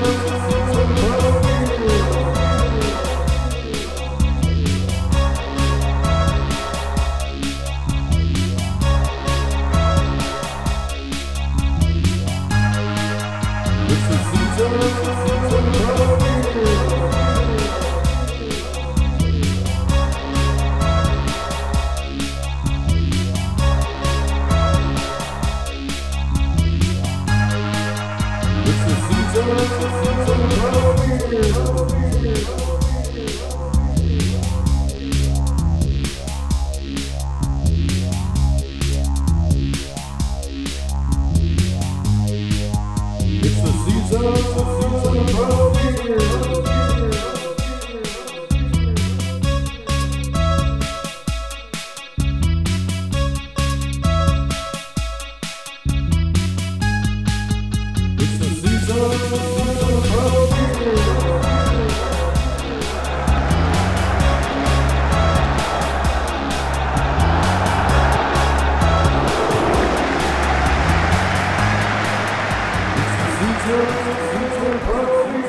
Thank you. Jesus. Thank you.